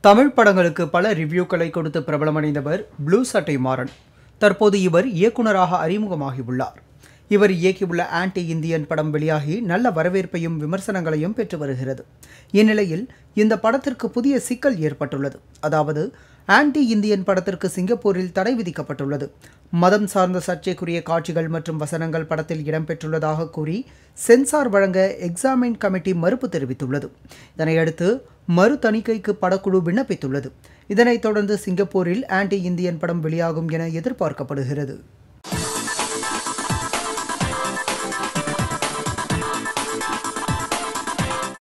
தமிழ் படங்களுக்கு பல ரிவ்யூக்களை கொடுத்து பிரபலமடைந்தவர் ப்ளூ சட்டை மாறன். தற்போது இவர் இயக்குனராக அறிமுகமாகியுள்ளார். இவர் இயக்கியுள்ள ஆன்டி இந்தியன் படம் வெளியாகி நல்ல வரவேற்பையும் விமர்சனங்களையும் பெற்று வருகிறது. இந்நிலையில் இந்த படத்திற்கு புதிய சிக்கல் ஏற்பட்டுள்ளது. அதாவது ஆன்டி இந்தியன் படத்திற்கு சிங்கப்பூரில் தடை விதிக்கப்பட்டுள்ளது. மதம் சார்ந்த சர்ச்சைக்குரிய காட்சிகள் மற்றும் வசனங்கள் படத்தில் இடம்பெற்றுள்ளதாக கூறி சென்சார் வழங்க எக்ஸாமின் கமிட்டி மறுப்பு தெரிவித்துள்ளது. இதனையடுத்து மறு தணிக்கைக்கு படக்குழு விண்ணப்பித்துள்ளது. இதனைத் தொடர்ந்து சிங்கப்பூரில் ஆன்டி இந்தியன் படம் வெளியாகும் என எதிர்பார்க்கப்படுகிறது.